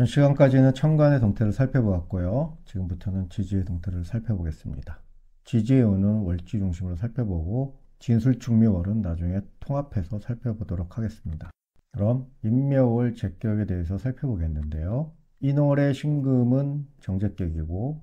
전 시간까지는 천간의 동태를 살펴보았고요. 지금부터는 지지의 동태를 살펴보겠습니다. 지지의 운은 월지 중심으로 살펴보고 진술충묘월은 나중에 통합해서 살펴보도록 하겠습니다. 그럼 임묘월 제격에 대해서 살펴보겠는데요. 인월의 신금은 정제격이고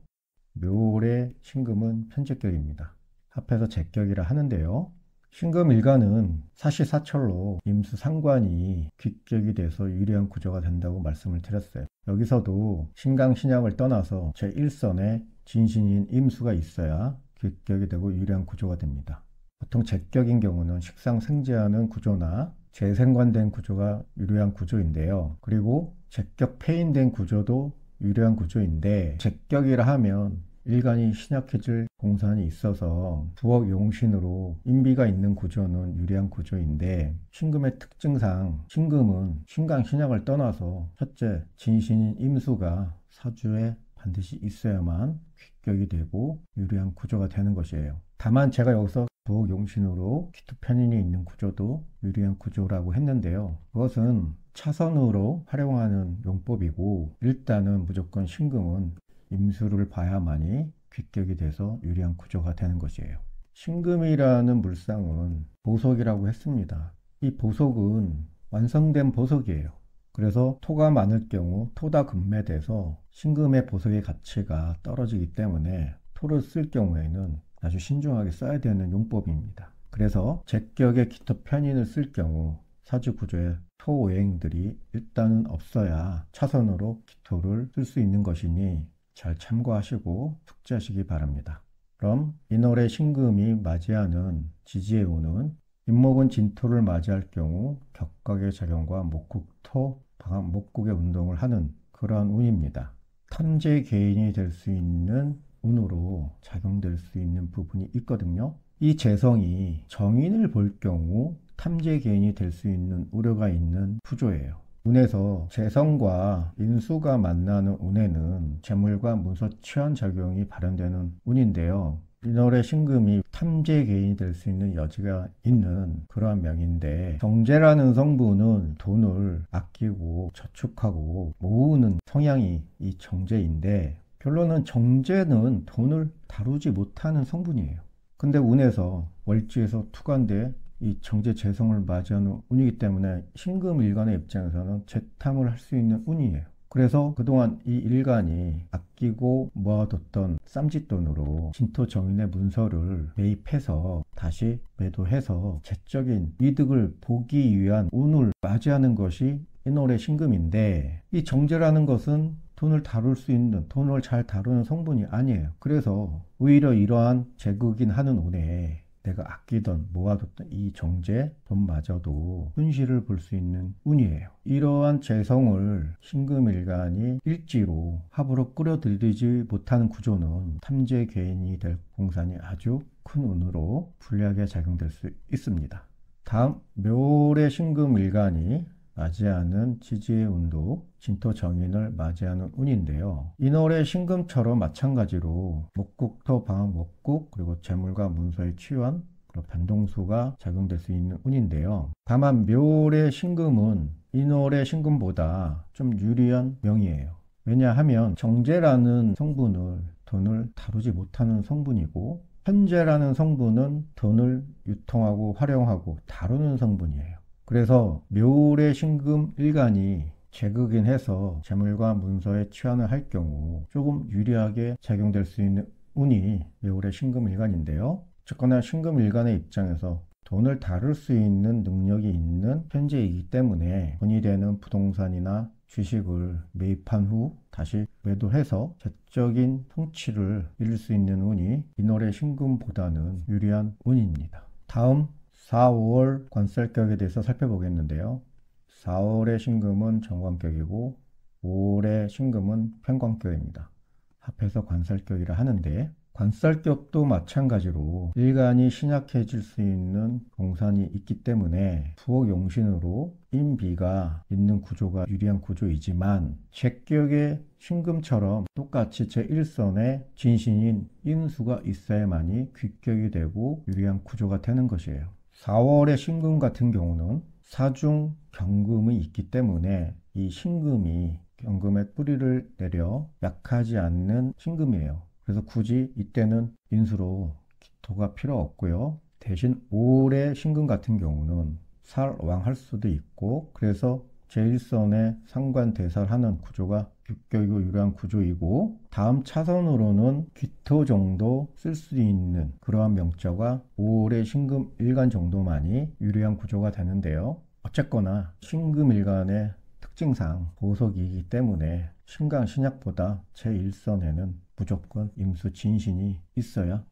묘월의 신금은 편제격입니다. 합해서 제격이라 하는데요. 신금 일간은 사시사철로 임수 상관이 귀격이 돼서 유리한 구조가 된다고 말씀을 드렸어요. 여기서도 신강 신약을 떠나서 제1선에 진신인 임수가 있어야 귀격이 되고 유리한 구조가 됩니다. 보통 제격인 경우는 식상 생재하는 구조나 재생관된 구조가 유리한 구조인데요. 그리고 제격 폐인된 구조도 유리한 구조인데 제격이라 하면 일간이 신약해질 공산이 있어서 부엌 용신으로 인비가 있는 구조는 유리한 구조인데 신금의 특징상 신금은 신강 신약을 떠나서 첫째 진신인 임수가 사주에 반드시 있어야만 귀격이 되고 유리한 구조가 되는 것이에요. 다만 제가 여기서 부엌 용신으로 기토 편인이 있는 구조도 유리한 구조라고 했는데요. 그것은 차선으로 활용하는 용법이고 일단은 무조건 신금은 임수를 봐야만이 귀격이 돼서 유리한 구조가 되는 것이에요. 신금이라는 물상은 보석이라고 했습니다. 이 보석은 완성된 보석이에요. 그래서 토가 많을 경우 토다 금매돼서 신금의 보석의 가치가 떨어지기 때문에 토를 쓸 경우에는 아주 신중하게 써야 되는 용법입니다. 그래서 제격의 기토 편인을 쓸 경우 사주 구조에 토 오행들이 일단은 없어야 차선으로 기토를 쓸 수 있는 것이니 잘 참고하시고 숙지하시기 바랍니다. 그럼 인월의 신금이 맞이하는 지지의 운은 임목은 진토를 맞이할 경우 격각의 작용과 목국토, 방학 목국의 운동을 하는 그러한 운입니다. 탐재 개인이 될 수 있는 운으로 작용될 수 있는 부분이 있거든요. 이 재성이 정인을 볼 경우 탐재 개인이 될 수 있는 우려가 있는 구조예요. 운에서 재성과 인수가 만나는 운에는 재물과 문서 치환 작용이 발현되는 운인데요. 인월의 신금이 탐재 개인이 될 수 있는 여지가 있는 그러한 명인데 정제라는 성분은 돈을 아끼고 저축하고 모으는 성향이 이 정제인데 결론은 정제는 돈을 다루지 못하는 성분이에요. 근데 운에서 월지에서 투간대 이 정제 재성을 맞이하는 운이기 때문에 신금 일간의 입장에서는 재탐을 할 수 있는 운이에요. 그래서 그동안 이 일간이 아끼고 모아뒀던 쌈짓돈으로 진토 정인의 문서를 매입해서 다시 매도해서 재적인 이득을 보기 위한 운을 맞이하는 것이 인월의 신금인데 이 정제라는 것은 돈을 다룰 수 있는 돈을 잘 다루는 성분이 아니에요. 그래서 오히려 이러한 제극인 하는 운에 내가 아끼던 모아뒀던 이 정제 돈마저도 손실을 볼 수 있는 운이에요. 이러한 재성을 신금일간이 일지로 합으로 끌어들이지 못하는 구조는 탐재 개인이 될 공산이 아주 큰 운으로 불리하게 작용될 수 있습니다. 다음 묘의 신금일간이 맞이하는 지지의 운도 진토 정인을 맞이하는 운인데요. 인월의 신금처럼 마찬가지로 목국토 방학 목국 그리고 재물과 문서의 그리고 변동수가 작용될 수 있는 운인데요. 다만 묘의 신금은 인월의 신금보다 좀 유리한 명이에요. 왜냐하면 정제라는 성분을 돈을 다루지 못하는 성분이고 현재라는 성분은 돈을 유통하고 활용하고 다루는 성분이에요. 그래서 묘의 신금 일간이 제극인 해서 재물과 문서에 취환을 할 경우 조금 유리하게 작용될 수 있는 운이 묘의 신금 일간인데요. 어쨌거나 신금 일간의 입장에서 돈을 다룰 수 있는 능력이 있는 현재이기 때문에 돈이 되는 부동산이나 주식을 매입한 후 다시 매도해서 재적인 통치를 이룰 수 있는 운이 이월의 신금보다는 유리한 운입니다. 다음 4, 5월 관살격에 대해서 살펴보겠는데요. 4월의 신금은 정관격이고 5월의 신금은 편관격입니다. 합해서 관살격이라 하는데 관살격도 마찬가지로 일간이 신약해질 수 있는 공산이 있기 때문에 부엌 용신으로 인비가 있는 구조가 유리한 구조이지만 제격의 신금처럼 똑같이 제1선에 진신인 인수가 있어야만이 귀격이 되고 유리한 구조가 되는 것이에요. 4월의 신금 같은 경우는 사중 경금이 있기 때문에 이 신금이 경금의 뿌리를 내려 약하지 않는 신금이에요. 그래서 굳이 이때는 인수로 기토가 필요 없고요. 대신 올해 신금 같은 경우는 살왕할 수도 있고 그래서 제1선에 상관대살하는 구조가 육격이고 유리한 구조이고 다음 차선으로는 귀토 정도 쓸 수 있는 그러한 명자가 5월의 신금 일간 정도만이 유리한 구조가 되는데요. 어쨌거나 신금 일간의 특징상 보석이기 때문에 신강 신약보다 제1선에는 무조건 임수 진신이 있어야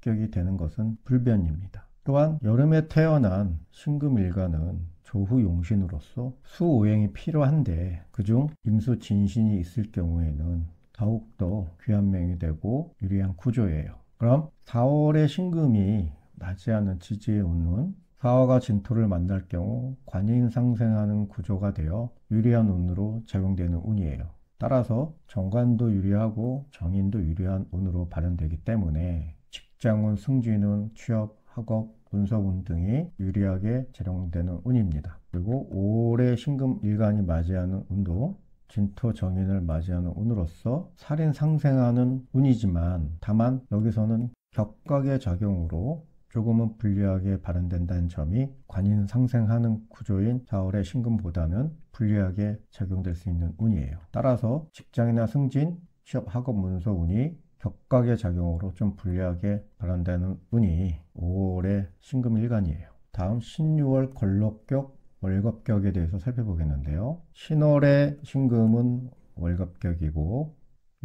귀격이 되는 것은 불변입니다. 또한 여름에 태어난 신금일가는 조후 용신으로서 수오행이 필요한데 그중 임수 진신이 있을 경우에는 더욱더 귀한 명이 되고 유리한 구조예요. 그럼 4월의 신금이 맞이하는 지지의 운은 사화가 진토를 만날 경우 관인 상생하는 구조가 되어 유리한 운으로 작용되는 운이에요. 따라서 정관도 유리하고 정인도 유리한 운으로 발현되기 때문에 직장운, 승진운, 취업, 학업, 분석운 등이 유리하게 재룡되는 운입니다. 그리고 올해 신금 일간이 맞이하는 운도 진토 정인을 맞이하는 운으로서 살인 상생하는 운이지만 다만 여기서는 격각의 작용으로 조금은 불리하게 발현된다는 점이 관인 상생하는 구조인 4월의 신금보다는 불리하게 작용될 수 있는 운이에요. 따라서 직장이나 승진, 취업, 학업, 문서 운이 격각의 작용으로 좀 불리하게 발현되는 운이 5월의 신금 일간이에요. 다음 신유월 걸럭격 월급격에 대해서 살펴보겠는데요. 신월의 신금은 월급격이고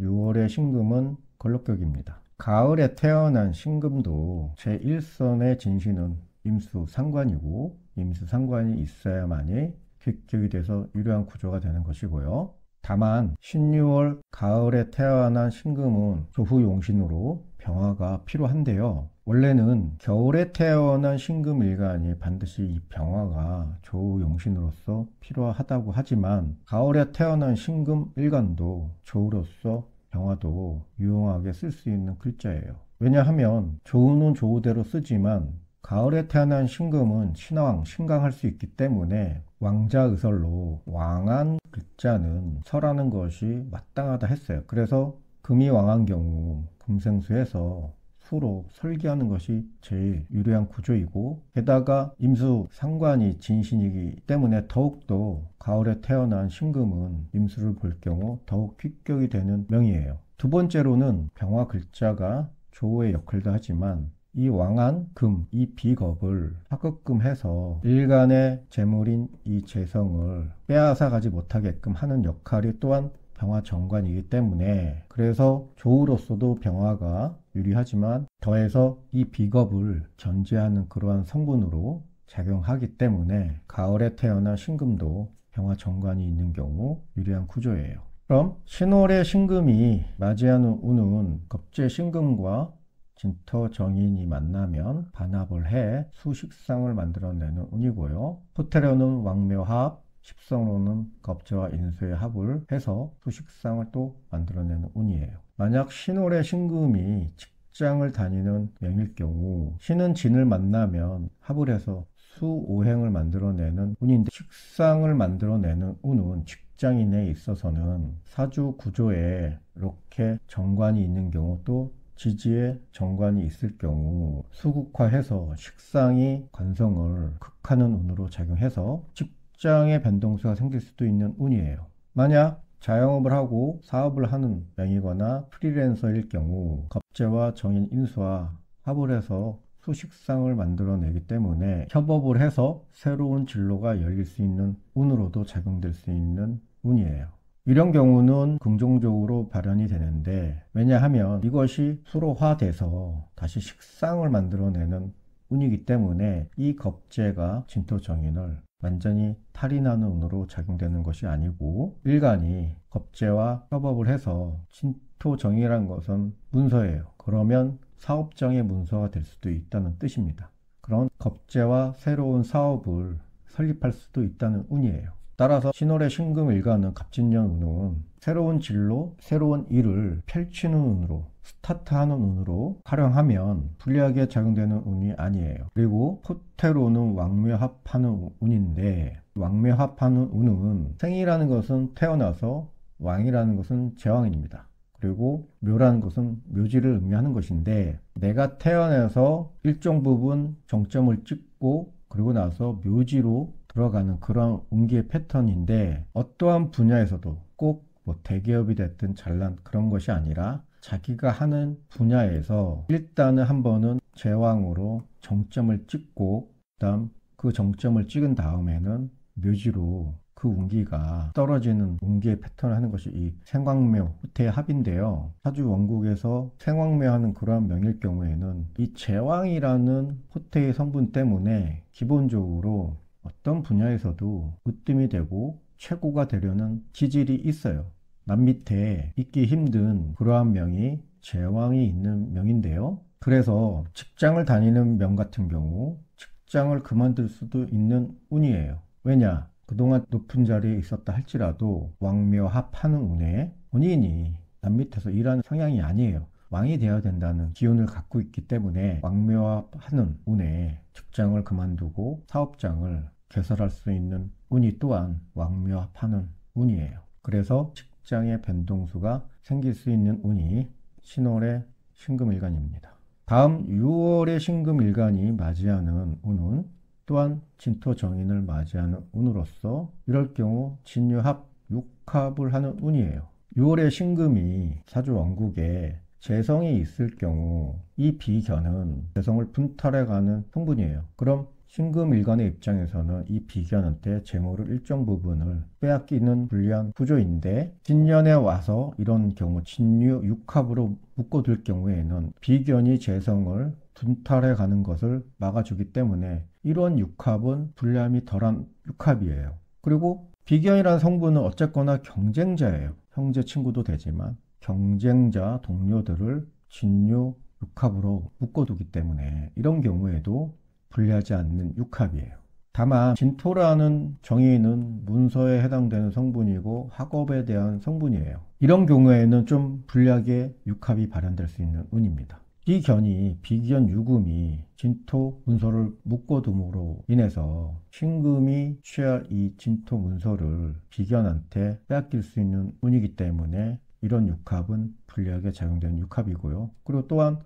6월의 신금은 걸럭격입니다. 가을에 태어난 신금도 제1선의 진신은 임수 상관이고 임수 상관이 있어야만이 격격이 돼서 유려한 구조가 되는 것이고요. 다만 16월 가을에 태어난 신금은 조후 용신으로 병화가 필요한데요. 원래는 겨울에 태어난 신금 일간이 반드시 이 병화가 조후용신으로서 필요하다고 하지만 가을에 태어난 신금 일간도 조우로서 병화도 유용하게 쓸 수 있는 글자예요. 왜냐하면 조우는 조우대로 쓰지만 가을에 태어난 신금은 신왕, 신강할 수 있기 때문에 왕자의설로 왕한 글자는 설하는 것이 마땅하다 했어요. 그래서 금이 왕한 경우 금생수에서 수로 설계하는 것이 제일 유리한 구조이고 게다가 임수 상관이 진신이기 때문에 더욱더 가을에 태어난 신금은 임수를 볼 경우 더욱 휘격이 되는 명이에요. 두 번째로는 병화 글자가 조의 역할도 하지만 이 왕한 금, 이 비겁을 화급금 해서 일간의 재물인 이 재성을 빼앗아 가지 못하게끔 하는 역할이 또한 병화 정관이기 때문에 그래서 조우로서도 병화가 유리하지만 더해서 이 비겁을 견제하는 그러한 성분으로 작용하기 때문에 가을에 태어난 신금도 병화 정관이 있는 경우 유리한 구조예요. 그럼 신월의 신금이 맞이하는 운은 겁제 신금과 진토 정인이 만나면 반합을 해 수식상을 만들어내는 운이고요. 호텔에는 왕묘합, 십성로는 겁재와 인수의 합을 해서 수식상을 또 만들어내는 운이에요. 만약 신월의 신금이 직장을 다니는 명일 경우 신은 진을 만나면 합을 해서 수오행을 만들어내는 운인데 식상을 만들어내는 운은 직장인에 있어서는 사주 구조에 이렇게 정관이 있는 경우 또 지지에 정관이 있을 경우 수국화해서 식상이 관성을 극하는 운으로 작용해서 직장의 변동수가 생길 수도 있는 운이에요. 만약 자영업을 하고 사업을 하는 명이거나 프리랜서일 경우 겁재와 정인 인수와 합을 해서 수식상을 만들어내기 때문에 협업을 해서 새로운 진로가 열릴 수 있는 운으로도 작용될 수 있는 운이에요. 이런 경우는 긍정적으로 발현이 되는데 왜냐하면 이것이 수로화돼서 다시 식상을 만들어내는 운이기 때문에 이 겁재가 진토정인을 완전히 탈인하는 운으로 작용되는 것이 아니고 일간이 겁재와 협업을 해서 진토정이란 것은 문서예요. 그러면 사업장의 문서가 될 수도 있다는 뜻입니다. 그런 겁재와 새로운 사업을 설립할 수도 있다는 운이에요. 따라서 신월의 신금 일가는 갑진년 운은 새로운 진로, 새로운 일을 펼치는 운으로 스타트하는 운으로 활용하면 불리하게 작용되는 운이 아니에요. 그리고 포테로는 왕묘합하는 운인데 왕묘합하는 운은 생이라는 것은 태어나서 왕이라는 것은 제왕입니다. 그리고 묘라는 것은 묘지를 의미하는 것인데 내가 태어나서 일정 부분 정점을 찍고 그리고 나서 묘지로 들어가는 그런 운기의 패턴인데 어떠한 분야에서도 꼭 뭐 대기업이 됐든 잘난 그런 것이 아니라 자기가 하는 분야에서 일단은 한 번은 제왕으로 정점을 찍고 그다음 그 정점을 찍은 다음에는 묘지로 그 운기가 떨어지는 운기의 패턴을 하는 것이 이 생광묘 후퇴의 합인데요. 사주 원국에서 생광묘 하는 그러한 명일 경우에는 이 제왕이라는 후퇴의 성분 때문에 기본적으로 어떤 분야에서도 으뜸이 되고 최고가 되려는 지질이 있어요. 남 밑에 있기 힘든 그러한 명이 제왕이 있는 명인데요. 그래서 직장을 다니는 명 같은 경우 직장을 그만둘 수도 있는 운이에요. 왜냐? 그동안 높은 자리에 있었다 할지라도 왕묘합하는 운에 본인이 남 밑에서 일하는 성향이 아니에요. 왕이 되어야 된다는 기운을 갖고 있기 때문에 왕묘합하는 운에 직장을 그만두고 사업장을 개설할 수 있는 운이 또한 왕묘합하는 운이에요. 그래서 직장의 변동수가 생길 수 있는 운이 신월의 신금일간입니다. 다음 6월의 신금일간이 맞이하는 운은 또한 진토 정인을 맞이하는 운으로서 이럴 경우 진유합 육합을 하는 운이에요. 6월의 신금이 사주 원국에 재성이 있을 경우 이 비견은 재성을 분탈해가는 성분이에요. 그럼 신금일간의 입장에서는 이 비견한테 재물을 일정 부분을 빼앗기는 불리한 구조인데 진년에 와서 이런 경우 진유 육합으로 묶어둘 경우에는 비견이 재성을 분탈해 가는 것을 막아주기 때문에 이런 육합은 불리함이 덜한 육합이에요. 그리고 비견이라는 성분은 어쨌거나 경쟁자예요. 형제 친구도 되지만 경쟁자 동료들을 진유 육합으로 묶어두기 때문에 이런 경우에도 불리하지 않는 육합이에요. 다만 진토라는 정의는 문서에 해당되는 성분이고 학업에 대한 성분이에요. 이런 경우에는 좀 불리하게 육합이 발현될 수 있는 운입니다. 비견이 비견 유금이 진토 문서를 묶어둠으로 인해서 신금이 취할 이 진토 문서를 비견한테 빼앗길 수 있는 운이기 때문에 이런 육합은 불리하게 작용되는 육합이고요. 그리고 또한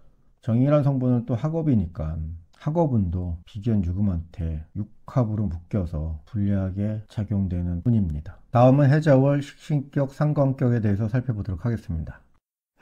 정의란 성분은 또 학업이니까 학업운도 비견 유금한테 육합으로 묶여서 불리하게 작용되는 운입니다. 다음은 해자월 식신격 상관격에 대해서 살펴보도록 하겠습니다.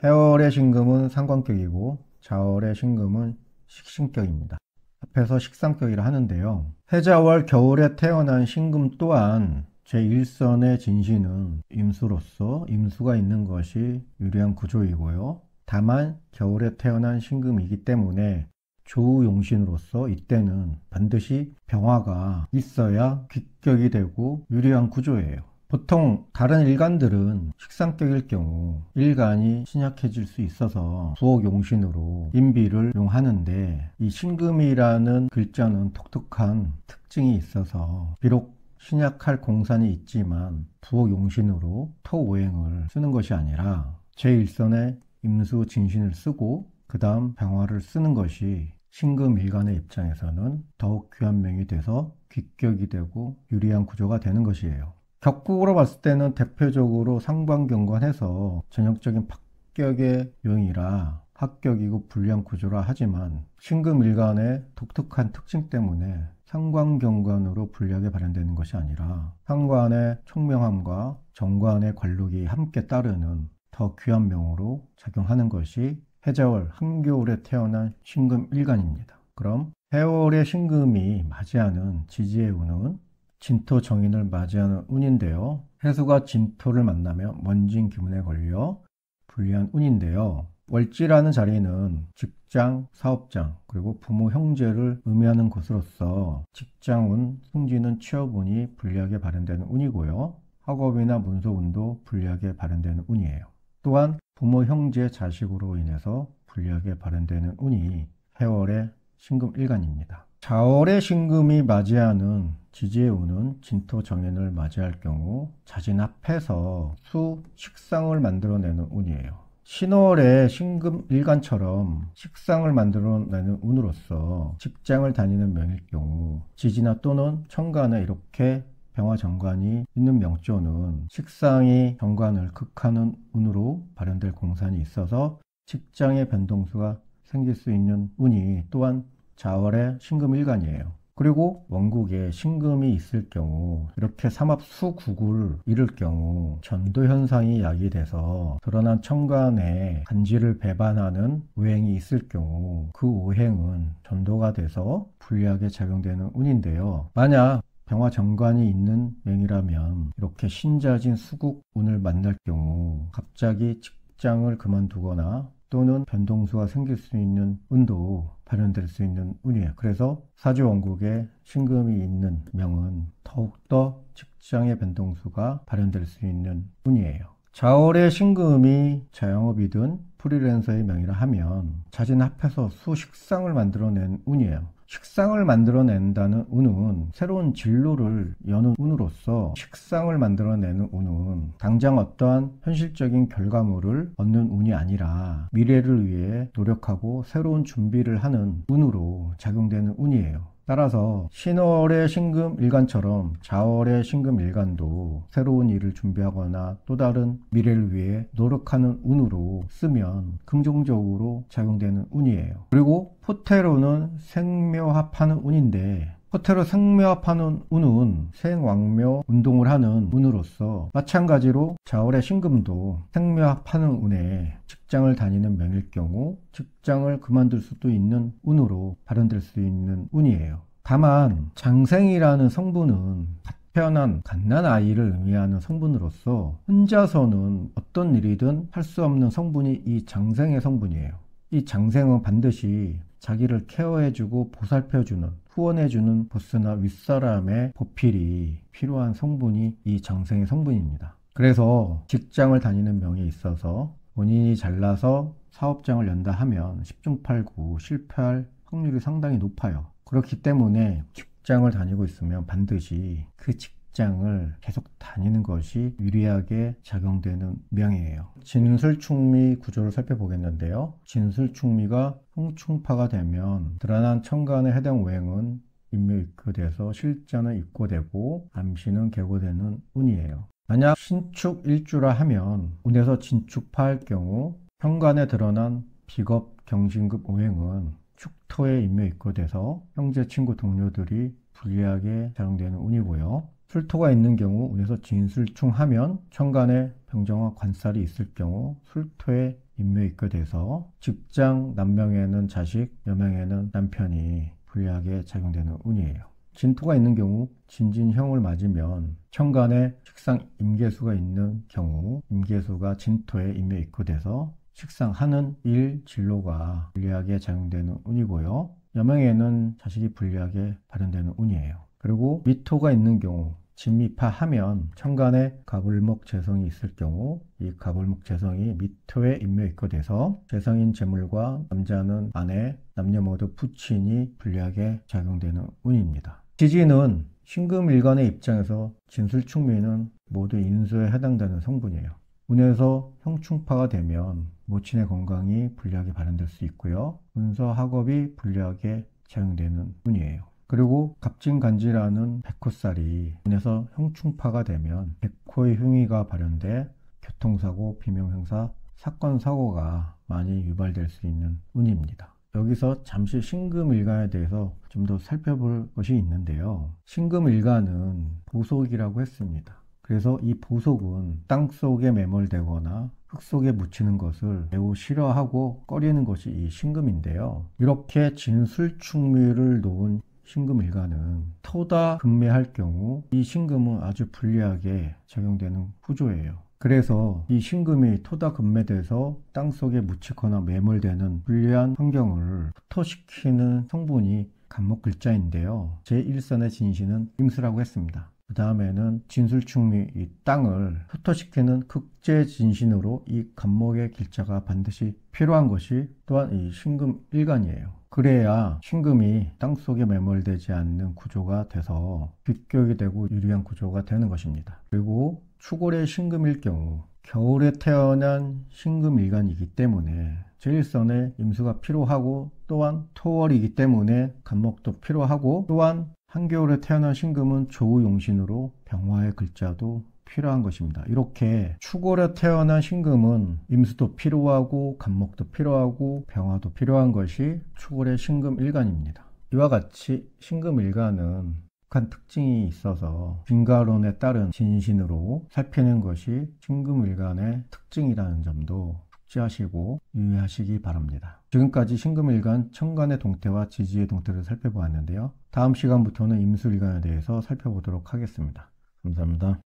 해월의 신금은 상관격이고 자월의 신금은 식신격입니다. 앞에서 식상격이라 하는데요. 해자월 겨울에 태어난 신금 또한 제1선의 진신은 임수로서 임수가 있는 것이 유리한 구조이고요. 다만 겨울에 태어난 신금이기 때문에 조용신으로서 이때는 반드시 병화가 있어야 귀격이 되고 유리한 구조예요. 보통 다른 일간들은 식상격일 경우 일간이 신약해질 수 있어서 부엌용신으로 인비를 용하는데 이 신금이라는 글자는 독특한 특징이 있어서 비록 신약할 공산이 있지만 부엌용신으로 토오행을 쓰는 것이 아니라 제1선에 임수 진신을 쓰고 그 다음 병화를 쓰는 것이 신금일간의 입장에서는 더욱 귀한 명이 돼서 귀격이 되고 유리한 구조가 되는 것이에요. 격국으로 봤을 때는 대표적으로 상반경관해서 전형적인 합격의 요인이라 합격이고 불리한 구조라 하지만 신금일간의 독특한 특징 때문에 상관경관으로 불리하게 발현되는 것이 아니라 상관의 총명함과 정관의 관록이 함께 따르는 더 귀한 명으로 작용하는 것이 해자월 한겨울에 태어난 신금 일간입니다. 그럼 해월의 신금이 맞이하는 지지의 운은 진토 정인을 맞이하는 운인데요. 해수가 진토를 만나면 먼진 기문에 걸려 불리한 운인데요. 월지라는 자리는 직장, 사업장, 그리고 부모, 형제를 의미하는 것으로서 직장운, 승진은 취업운이 불리하게 발현되는 운이고요. 학업이나 문서운도 불리하게 발현되는 운이에요. 또한 부모, 형제, 자식으로 인해서 불리하게 발현되는 운이 해월의 신금 일간입니다. 자월의 신금이 맞이하는 지지의 운은 진토 정인을 맞이할 경우 자진 앞에서 수, 식상을 만들어내는 운이에요. 신월의 신금 일간처럼 식상을 만들어내는 운으로서 직장을 다니는 명일 경우 지지나 또는 천간에 이렇게 병화 정관이 있는 명조는 식상이 정관을 극하는 운으로 발현될 공산이 있어서 직장의 변동수가 생길 수 있는 운이 또한 자월의 신금일간이에요. 그리고 원국에 신금이 있을 경우 이렇게 삼합수국을 이룰 경우 전도 현상이 야기돼서 드러난 천간에 간지를 배반하는 오행이 있을 경우 그 오행은 전도가 돼서 불리하게 작용되는 운인데요. 만약 병화 정관이 있는 명이라면 이렇게 신자진 수국 운을 만날 경우 갑자기 직장을 그만두거나 또는 변동수가 생길 수 있는 운도 발현될 수 있는 운이에요. 그래서 사주 원국에 신금이 있는 명은 더욱더 직장의 변동수가 발현될 수 있는 운이에요. 자월의 신금이 자영업이든 프리랜서의 명이라 하면 자진 합해서 수식상을 만들어낸 운이에요. 식상을 만들어낸다는 운은 새로운 진로를 여는 운으로서 식상을 만들어내는 운은 당장 어떠한 현실적인 결과물을 얻는 운이 아니라 미래를 위해 노력하고 새로운 준비를 하는 운으로 작용되는 운이에요. 따라서 신월의 신금 일간처럼 자월의 신금 일간도 새로운 일을 준비하거나 또 다른 미래를 위해 노력하는 운으로 쓰면 긍정적으로 작용되는 운이에요. 그리고 포테로는 생묘합하는 운인데 호텔로 생묘합하는 운은 생왕묘 운동을 하는 운으로서 마찬가지로 자월의 신금도 생묘합하는 운에 직장을 다니는 명일 경우 직장을 그만둘 수도 있는 운으로 발현될 수 있는 운이에요. 다만 장생이라는 성분은 태어난 갓난 아이를 의미하는 성분으로서 혼자서는 어떤 일이든 할 수 없는 성분이 이 장생의 성분이에요. 이 장생은 반드시 자기를 케어해주고 보살펴주는 후원해주는 보스나 윗사람의 보필이 필요한 성분이 이 장생의 성분입니다. 그래서 직장을 다니는 명에 있어서 본인이 잘나서 사업장을 연다 하면 10중 8구 실패할 확률이 상당히 높아요. 그렇기 때문에 직장을 다니고 있으면 반드시 그 직장 직장을 계속 다니는 것이 유리하게 작용되는 명이에요. 진술충미 구조를 살펴보겠는데요. 진술충미가 홍충파가 되면 드러난 천간의 해당 오행은 임묘입고돼서 실자는 입고되고 암시는 개고되는 운이에요. 만약 신축 일주라 하면 운에서 진축파할 경우 현관에 드러난 비겁 경진급 오행은 축토에 임묘 입고돼서 형제 친구 동료들이 불리하게 작용되는 운이고요. 술토가 있는 경우 운에서 진술충하면 천간에 병정화 관살이 있을 경우 술토에 인묘있게 돼서 직장 남명에는 자식, 여명에는 남편이 불리하게 작용되는 운이에요. 진토가 있는 경우 진진형을 맞으면 천간에 식상 임계수가 있는 경우 임계수가 진토에 임묘있게 돼서 식상하는 일 진로가 불리하게 작용되는 운이고요. 여명에는 자식이 불리하게 발현되는 운이에요. 그리고 미토가 있는 경우 진미파하면 천간에 가불목 재성이 있을 경우 이 가불목 재성이 미토에 인묘입고 돼서 재성인 재물과 남자는 아내, 남녀 모두 부친이 불리하게 작용되는 운입니다. 지지는 신금일간의 입장에서 진술충미는 모두 인수에 해당되는 성분이에요. 운에서 형충파가 되면 모친의 건강이 불리하게 발현될 수 있고요. 운서 학업이 불리하게 작용되는 운이에요. 그리고 갑진간지라는 백호살이 인해서 형충파가 되면 백호의 흉의가 발현돼 교통사고, 비명형사, 사건, 사고가 많이 유발될 수 있는 운입니다. 여기서 잠시 신금일간에 대해서 좀 더 살펴볼 것이 있는데요. 신금일간은 보석이라고 했습니다. 그래서 이 보석은 땅 속에 매몰되거나 흙 속에 묻히는 것을 매우 싫어하고 꺼리는 것이 이 신금인데요. 이렇게 진술충미를 놓은 신금일간은 토다 금매할 경우 이 신금은 아주 불리하게 작용되는 구조예요. 그래서 이 신금이 토다 금매돼서 땅속에 묻히거나 매몰되는 불리한 환경을 후토시키는 성분이 간목 글자인데요. 제1선의 진신은 임수라고 했습니다. 그 다음에는 진술충미 이 땅을 후토시키는 극제 진신으로 이 간목의 길자가 반드시 필요한 것이 또한 이 신금 일간이에요. 그래야 신금이 땅속에 매몰되지 않는 구조가 돼서 빗격이 되고 유리한 구조가 되는 것입니다. 그리고 추골의 신금일 경우 겨울에 태어난 신금일간이기 때문에 제1선에 임수가 필요하고 또한 토월이기 때문에 간목도 필요하고 또한 한겨울에 태어난 신금은 조우용신으로 병화의 글자도 필요한 것입니다. 이렇게 축월에 태어난 신금은 임수도 필요하고 간목도 필요하고 병화도 필요한 것이 축월의 신금 일간입니다. 이와 같이 신금 일간은 독한 특징이 있어서 진가론에 따른 진신으로 살피는 것이 신금 일간의 특징이라는 점도 숙지하시고 유의하시기 바랍니다. 지금까지 신금일간 천간의 동태와 지지의 동태를 살펴보았는데요. 다음 시간부터는 임술일간에 대해서 살펴보도록 하겠습니다. 감사합니다.